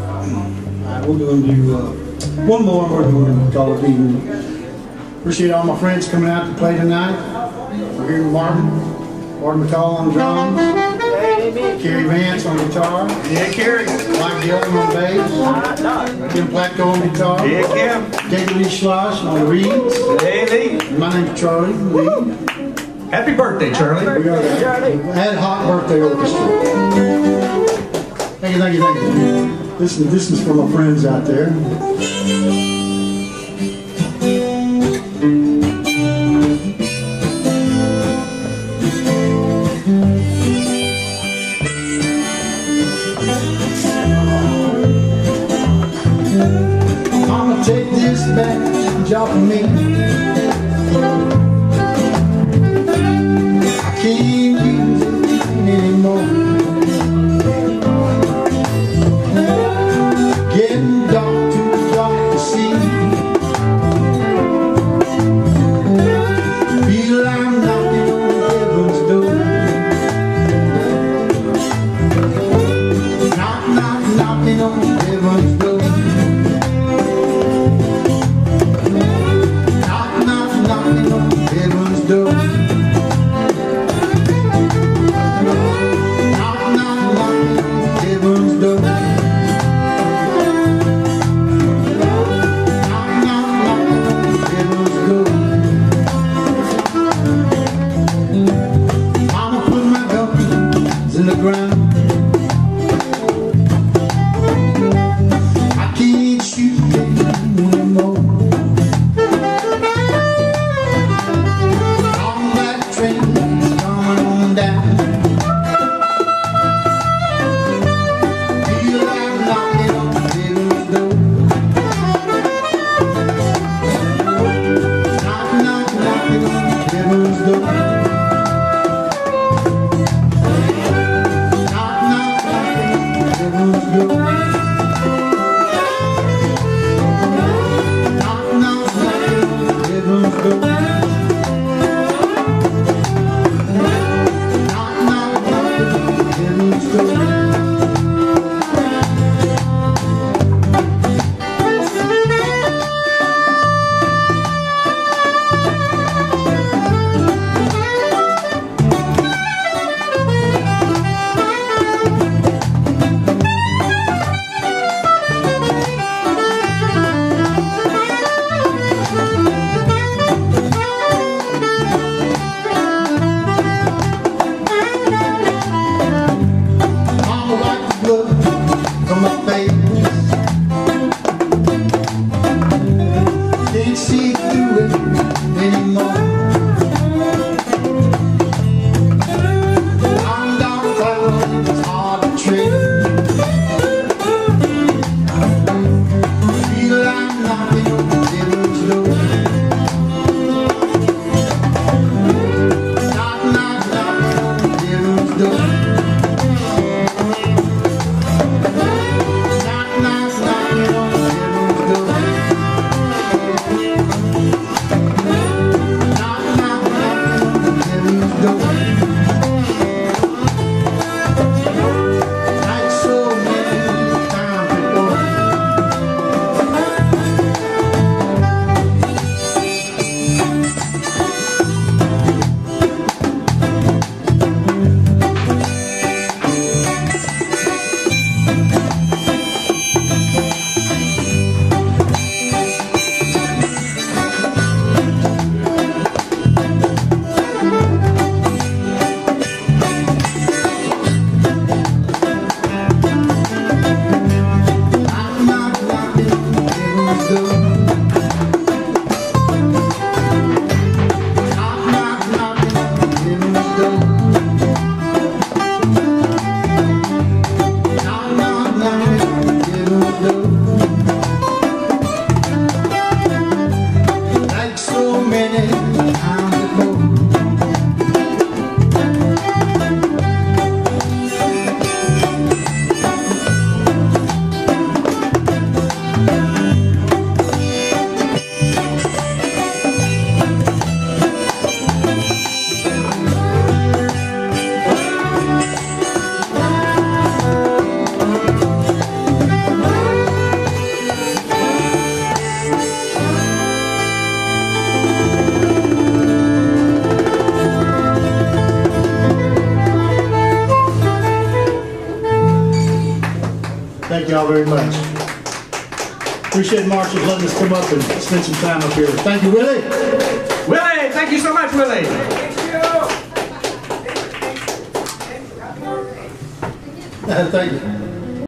Alright, we're going to do uh, one more and we're going to call it evening. Appreciate all my friends coming out to play tonight. We're here with Martin, Martin McCall on drums, Kerry Vance on guitar, Yeah, Kerry. Mike Gillen on bass, Kim Platko on guitar, Yeah, Kim. David Lee Schloss on reeds, Hey, Lee. my name's Charlie Lee. Happy birthday, Charlie. We are the Ad Hoc Birthday Orchestra. Thank you, thank you, thank you. This is, this is for my friends out there. Mama, take this back, job for me. I can't use it anymore. In the ground. 너 do Thank y'all very much. Appreciate Marshall letting us come up and spend some time up here. Thank you, Willie. Willie, thank you so much, Willie. Thank you.